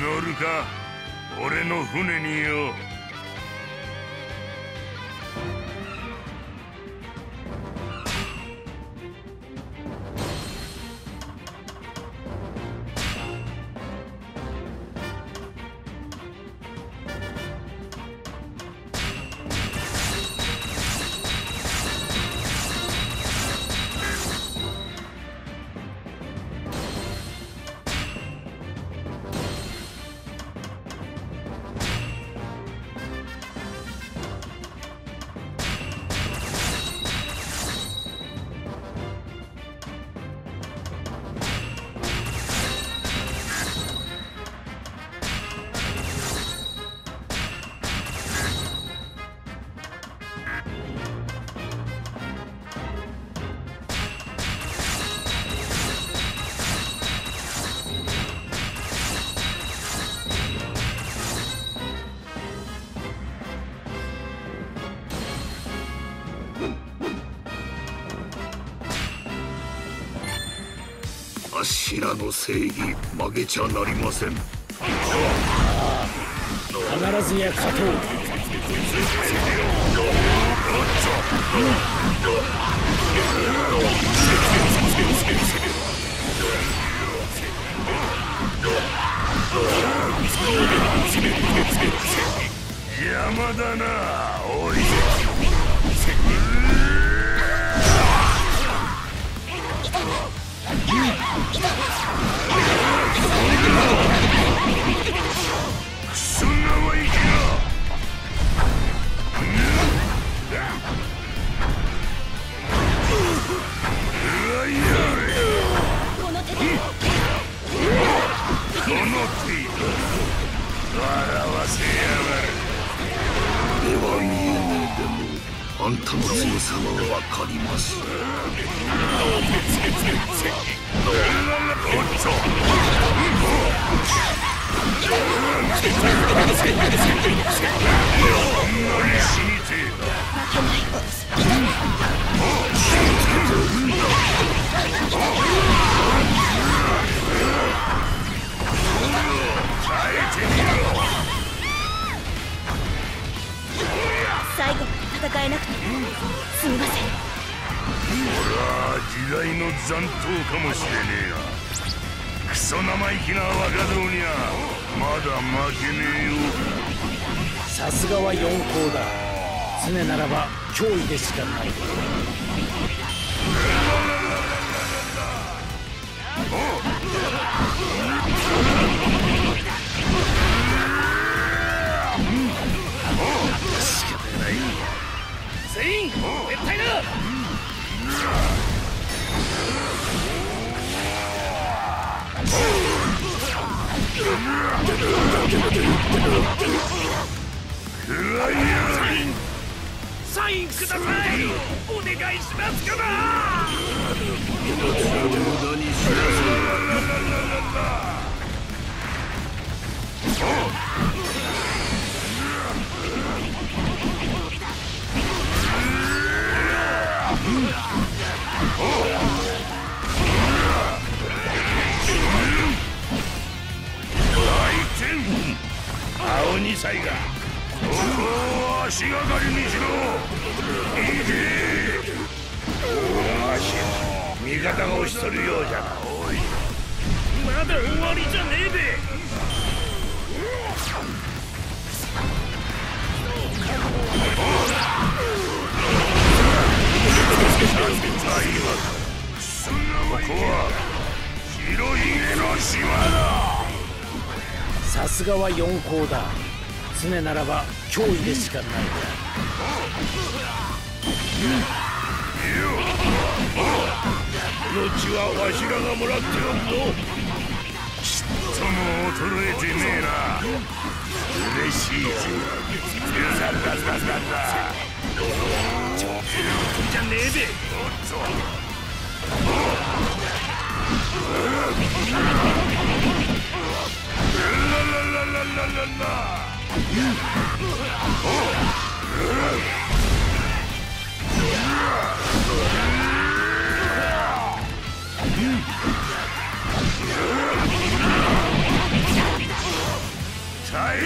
乗るか俺の船によ。あっしらの正義曲げちゃなりません。必ずや勝とう。邪魔だなおい Oh, my God. んたの強さはわかります残党かもしれねえやクソ生意気な若造にはまだ負けねえよ。さすがは四皇だ。常ならば脅威でしかない。サインください。お願いしますから。無駄に押しとるようじゃな。おいまだ終わりじゃねえべ。ここは白ひげの島ださすがは四皇だ。常ならば脅威でしかない命はわしらがもらっておるぞ。ちっとも衰えてねえな。嬉しいぜザザザザザじゃねえべおっとラララララララえて。そ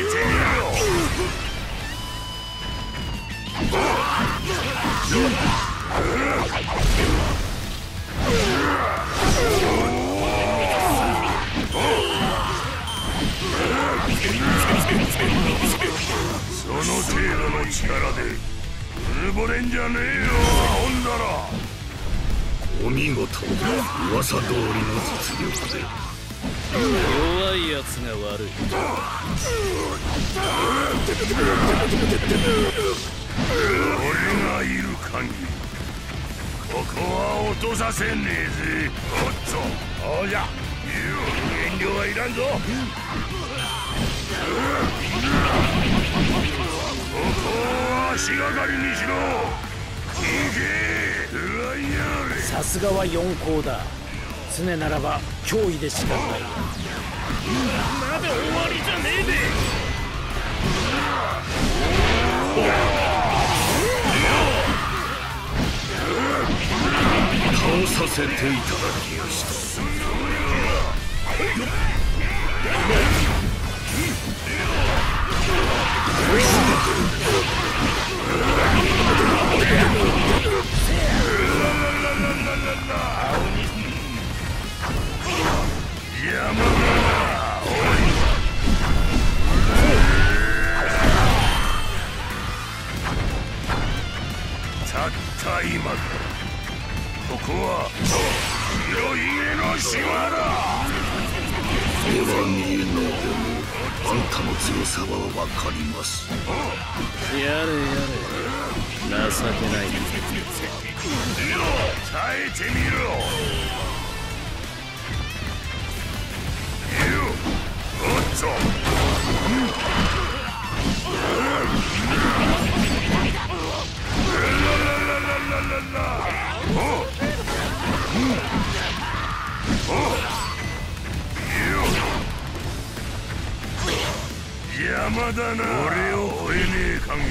の程度の力でうぬぼれんじゃねえよ。アホンだらお見事。噂通りの実力で。弱いやつが悪い。俺がいる限りここは落とさせねえぜ。おっとそうじゃ遠慮はいらんぞ。ここは足がかりにしろ。行け。さすがは四皇だ常ならば脅威でしかない。まだ終わりじゃねえべ。倒させていただきました たの強さはわかります。やれやれ。情けない。耐えてみろだな。俺を超えねえ限り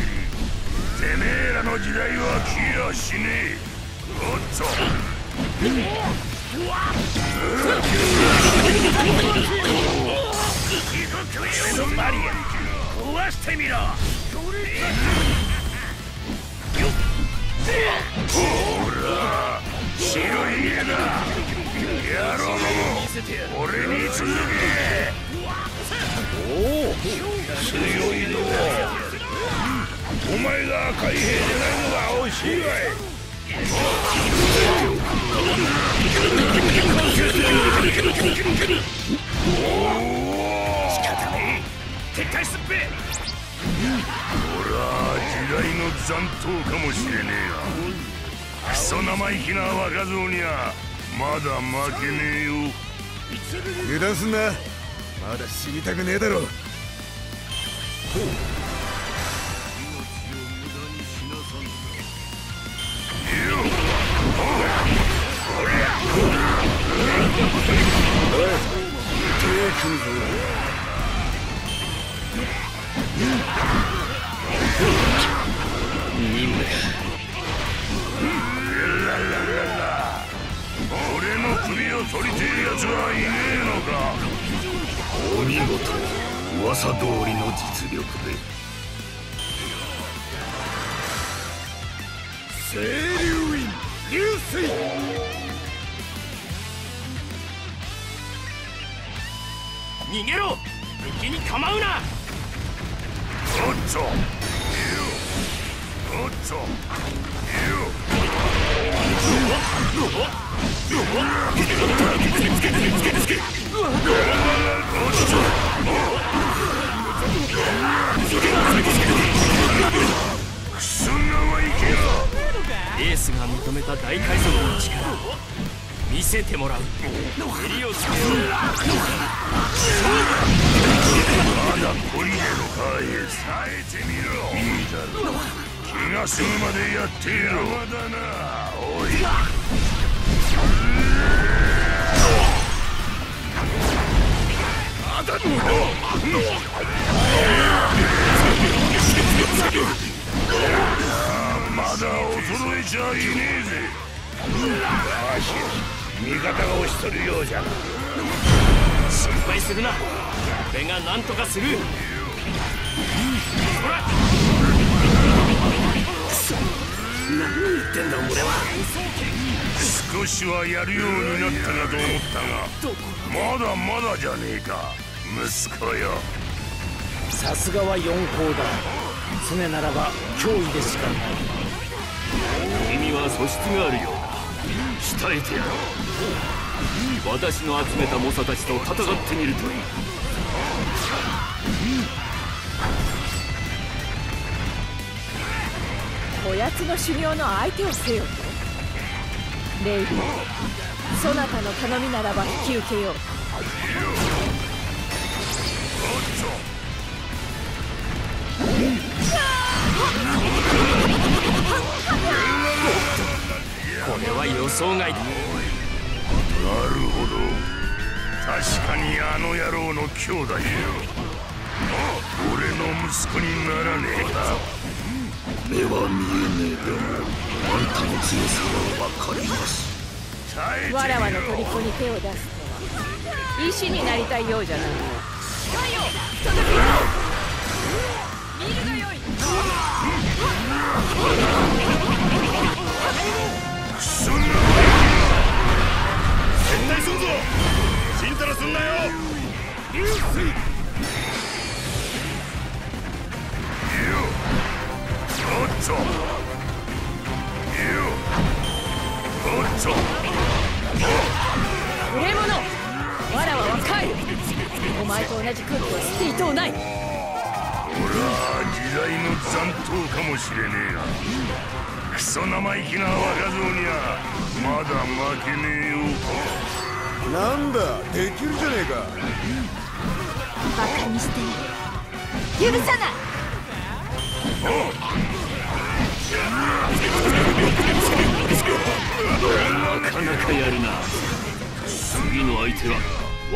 てめえらの時代は来やしねえ。おっと。上のバリア壊してみろほら白い家だ野郎俺に続け強いのお前が赤い兵でないのが惜しいわ。い仕方ねえ撤回すっぺ俺は時代の残党かもしれねえがクソ生意気な若造にはまだ負けねえよ油断すなまだ死にたくねえだろ。ほう俺の首を取りてえ奴は。いねえのかお見事。噂通りの実力で。清流院流水。逃げろ。敵に構うな。おっとよおっとよクソ生意気なエースが認めた大海賊の力見せてもらう。襟をつけよ。うまだ懲りねえのかいさえてみろ。いいだろう。気が済むまでやってやろう。まだなまだ衰えちゃいねえぜ。味方が押しとるようじゃ心配するな俺が何とかする何言ってんだ俺は。少しはやるようになったかと思ったがまだまだじゃねえか息子よ。さすがは四皇だ。常ならば脅威でしかない。君は素質があるようだ。鍛えてやろう。私の集めた猛者たちと戦ってみるといいこやつの修行の相手をせよとレイディそなたの頼みならば引き受けよう。これは予想外だ。なるほど確かにあの野郎の兄弟よ俺の息子にならねえか目は見えねえでも。あんたの強さは分かります。わらわの虜に手を出すとは医師になりたいようじゃないす意気な若造にはまだ負けねえよなんだできるじゃねえか。バカにして。許さない。なかなかやるな。次の相手は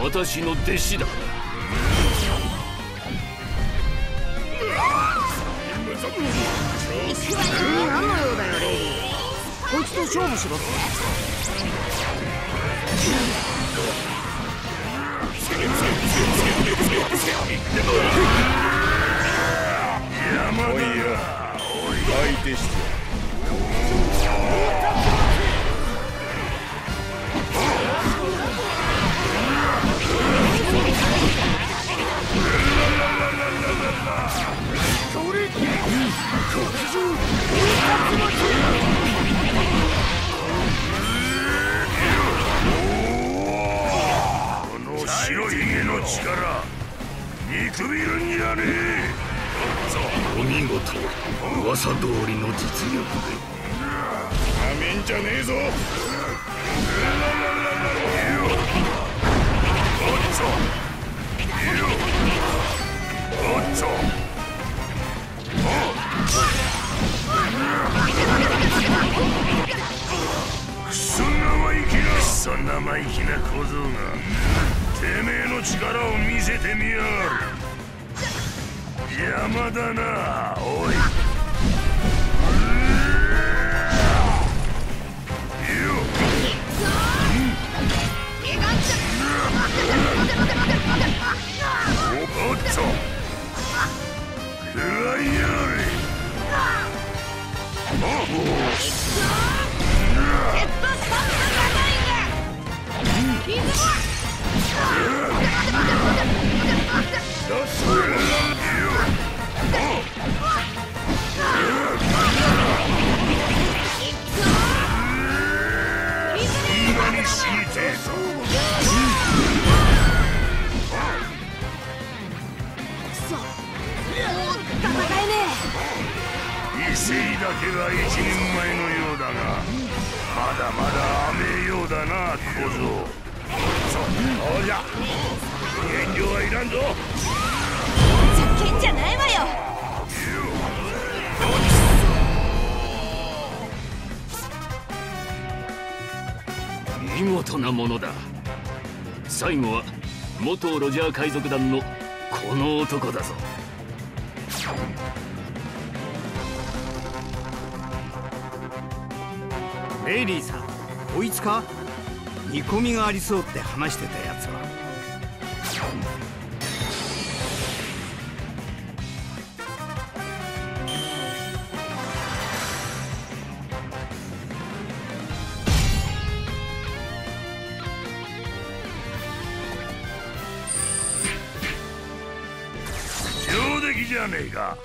私の弟子だ。こいつと勝負しろ山田相手してこびるんじゃねえお見事。噂通りの実力で。なめんじゃねえぞ。おっとおっとクソ生意気なクソ生意気な小僧がてめえの力を見せてみやがる山だなおい。おっと。食らいやがれだまだ甘えようだな小僧。そうじゃ遠慮はいらんぞ。えざけんじゃないわよ。見事なものだ。最後は元ロジャー海賊団のこの男だぞレイリーさん。こいつか？煮込みがありそうって話してたやつは。上出来じゃねえか。